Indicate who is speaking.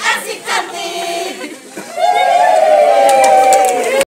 Speaker 1: assim, também.